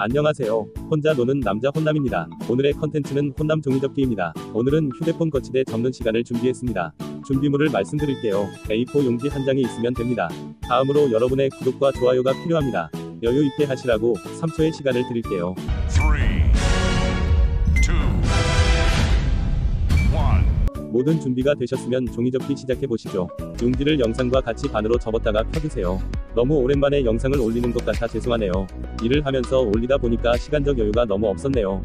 안녕하세요. 혼자 노는 남자 혼남입니다. 오늘의 컨텐츠는 혼남 종이접기입니다. 오늘은 휴대폰 거치대 접는 시간을 준비했습니다. 준비물을 말씀드릴게요. A4 용지 한 장이 있으면 됩니다. 다음으로 여러분의 구독과 좋아요가 필요합니다. 여유 있게 하시라고 3초의 시간을 드릴게요. Three, two, one. 모든 준비가 되셨으면 종이접기 시작해 보시죠. 용지를 영상과 같이 반으로 접었다가 펴주세요. 너무 오랜만에 영상을 올리는 것 같아 죄송하네요. 일을 하면서 올리다 보니까 시간적 여유가 너무 없었네요.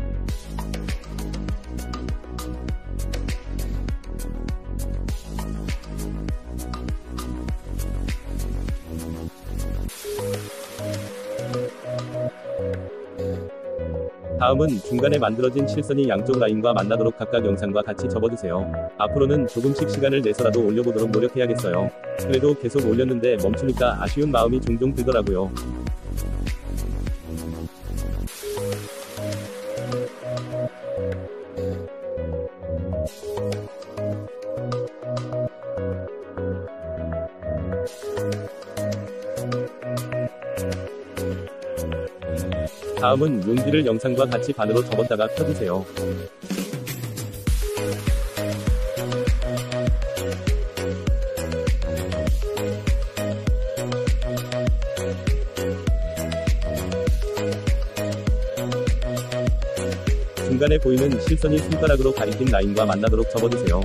다음은 중간에 만들어진 실선이 양쪽 라인과 만나도록 각각 영상과 같이 접어주세요. 앞으로는 조금씩 시간을 내서라도 올려보도록 노력해야겠어요. 그래도 계속 올렸는데 멈추니까 아쉬운 마음이 종종 들더라고요. 다음은 용지를 영상과 같이 반으로 접었다가 펴주세요. 중간에 보이는 실선이 손가락으로 가리킨 라인과 만나도록 접어주세요.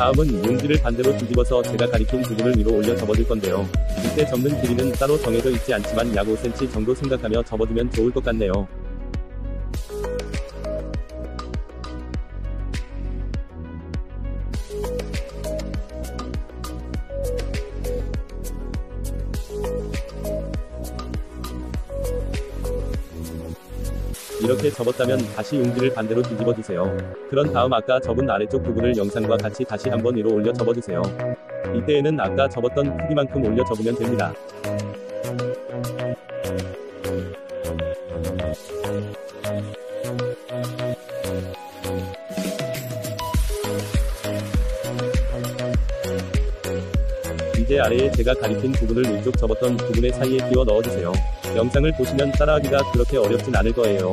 다음은 용지를 반대로 뒤집어서 제가 가리킨 부분을 위로 올려 접어줄 건데요. 이때 접는 길이는 따로 정해져 있지 않지만 약 5cm 정도 생각하며 접어주면 좋을 것 같네요. 이렇게 접었다면 다시 용지를 반대로 뒤집어 주세요. 그런 다음 아까 접은 아래쪽 부분을 영상과 같이 다시 한번 위로 올려 접어 주세요. 이때에는 아까 접었던 크기만큼 올려 접으면 됩니다. 이제 아래에 제가 가리킨 부분을 위쪽 접었던 부분의 사이에 끼워 넣어주세요. 영상을 보시면 따라하기가 그렇게 어렵진 않을 거예요.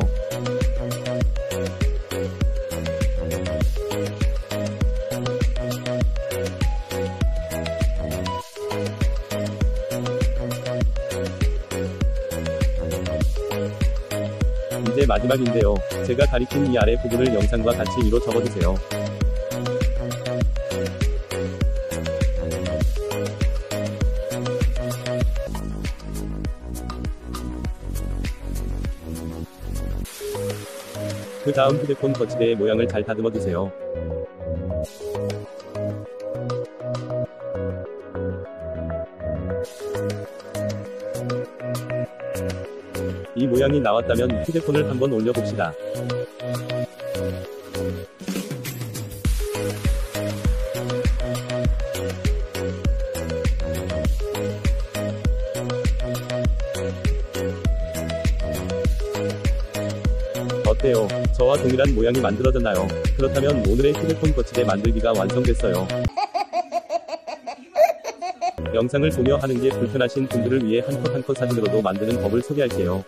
이제 마지막인데요. 제가 가리킨 이 아래 부분을 영상과 같이 위로 접어주세요. 그 다음 휴대폰 거치대의 모양을 잘 다듬어 주세요. 이 모양이 나왔다면 휴대폰을 한번 올려봅시다. 어때요? 저와 동일한 모양이 만들어졌나요? 그렇다면 오늘의 휴대폰 거치대 만들기가 완성됐어요. 영상을 보며 하는 게 불편하신 분들을 위해 한 컷 한 컷 사진으로도 만드는 법을 소개할게요.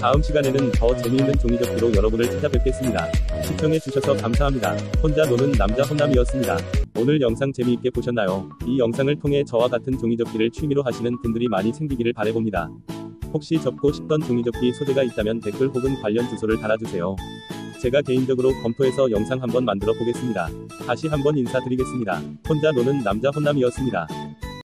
다음 시간에는 더 재미있는 종이접기로 여러분을 찾아뵙겠습니다. 시청해주셔서 감사합니다. 혼자 노는 남자 혼남이었습니다. 오늘 영상 재미있게 보셨나요? 이 영상을 통해 저와 같은 종이접기를 취미로 하시는 분들이 많이 생기기를 바래봅니다. 혹시 접고 싶던 종이접기 소재가 있다면 댓글 혹은 관련 주소를 달아주세요. 제가 개인적으로 검토해서 영상 한번 만들어 보겠습니다. 다시 한번 인사드리겠습니다. 혼자 노는 남자 혼남이었습니다.